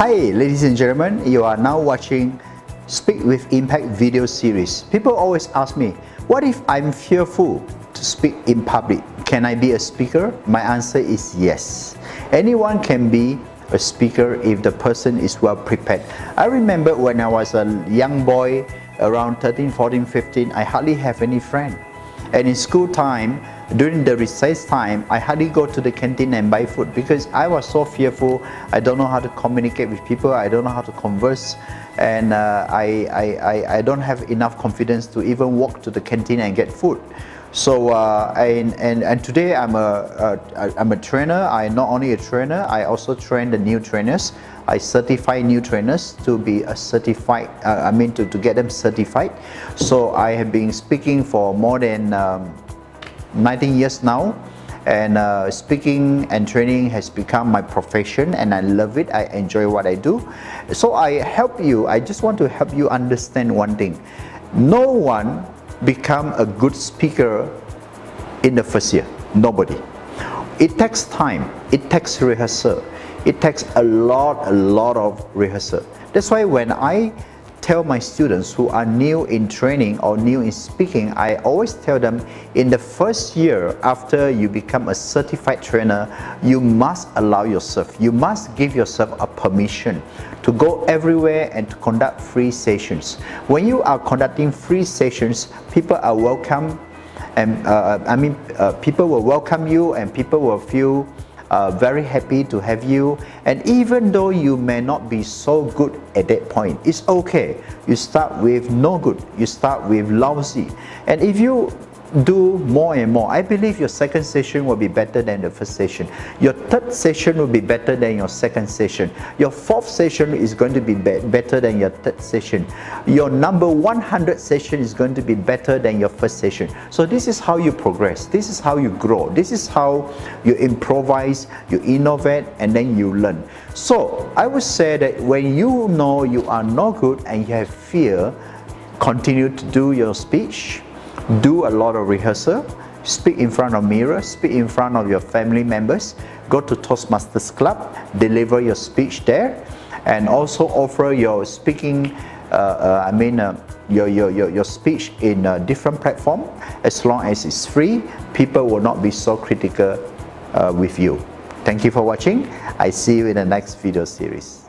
Hi, ladies and gentlemen. You are now watching Speak with Impact video series. People always ask me, what if I'm fearful to speak in public? Can I be a speaker? My answer is yes. Anyone can be a speaker if the person is well prepared. I remember when I was a young boy, around 13, 14, 15, I hardly have any friend. And in school time, during the recess time, I hardly go to the canteen and buy food because I was so fearful. I don't know how to communicate with people. I don't know how to converse. And uh, I, I, I don't have enough confidence to even walk to the canteen and get food. So uh, and, and and today I'm a, a I'm a trainer. I'm not only a trainer, I also train the new trainers. I certify new trainers to be a certified. Uh, I mean to, to get them certified. So I have been speaking for more than um, 19 years now and uh, speaking and training has become my profession and I love it I enjoy what I do. So I help you I just want to help you understand one thing. No one become a good speaker in the first year. Nobody. It takes time. It takes rehearsal. It takes a lot a lot of rehearsal. That's why when I tell my students who are new in training or new in speaking, I always tell them in the first year after you become a certified trainer, you must allow yourself, you must give yourself a permission to go everywhere and to conduct free sessions. When you are conducting free sessions, people are welcome and uh, I mean uh, people will welcome you and people will feel uh, very happy to have you. And even though you may not be so good at that point, it's okay. You start with no good, you start with lousy. And if you do more and more. I believe your second session will be better than the first session. Your third session will be better than your second session. Your fourth session is going to be, be better than your third session. Your number 100 session is going to be better than your first session. So this is how you progress. This is how you grow. This is how you improvise, you innovate, and then you learn. So I would say that when you know you are not good and you have fear, continue to do your speech, do a lot of rehearsal, speak in front of mirror, speak in front of your family members, go to Toastmasters Club, deliver your speech there, and also offer your speaking, uh, uh, I mean, uh, your, your, your, your speech in a different platform. As long as it's free, people will not be so critical uh, with you. Thank you for watching. I see you in the next video series.